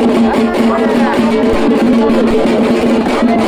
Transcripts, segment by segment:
Thank you.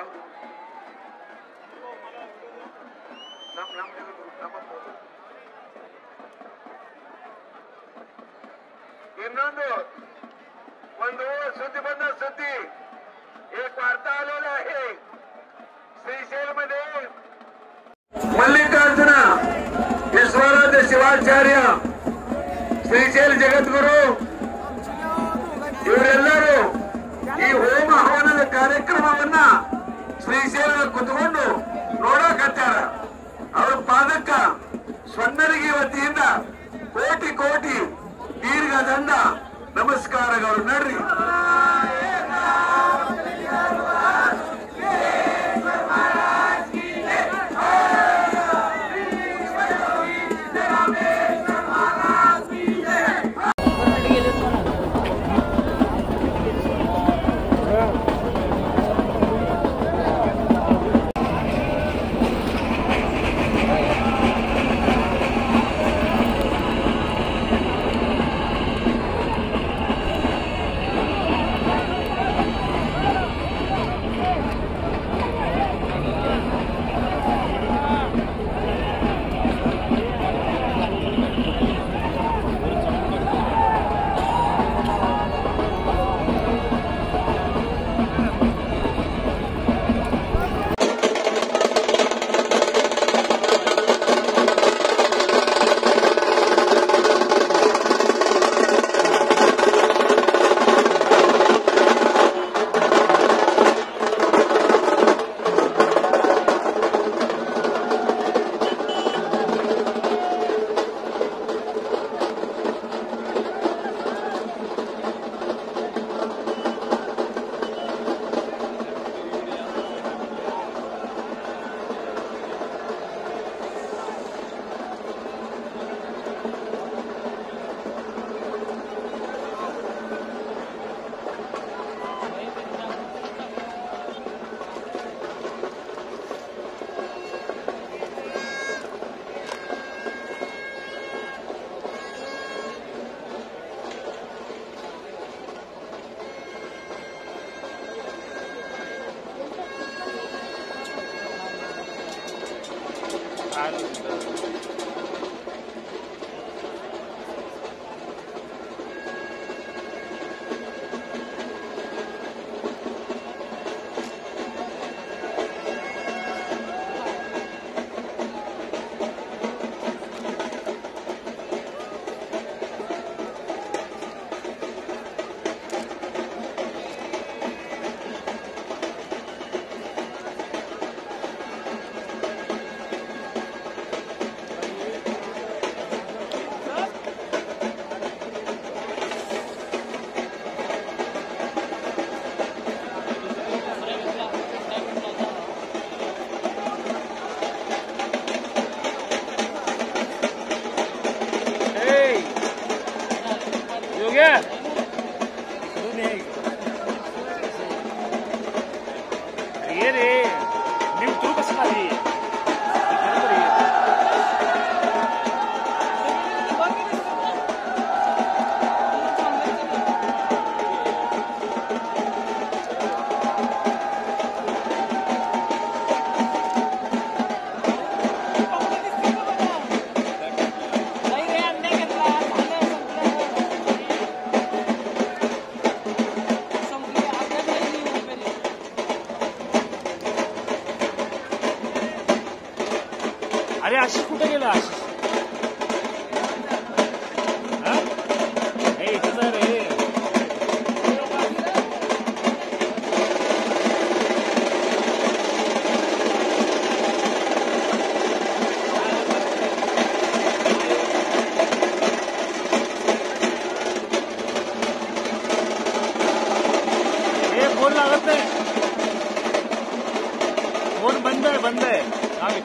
నమస్కారం నమస్కారం నమస్కారం ఇన్నాడో మండో శుద్ధిబంద శుద్ధి ఏక వార్త ఆలొలహే శ్రీశర్మదేవి మల్లికార్చన విశ్వారాధే శివాచార్య స్పెషల్ జగత్ గురు ఇವರೆల్లరు ఈ హోమ హవన కార్యక్రమవన్న ಶ್ರೀಶೈಲ ಕುತ್ಕೊಂಡು ನೋಡಕತ್ತಾರ ಅವ್ರ ಪಾದಕ್ಕ ಸ್ವನ್ನರಿಗೆ ವತಿಯಿಂದ ಕೋಟಿ ಕೋಟಿ ದೀರ್ಘ ದಂಡ ನಮಸ್ಕಾರಗಳು ನಡ್ರಿ and Terê, Nilton Maria.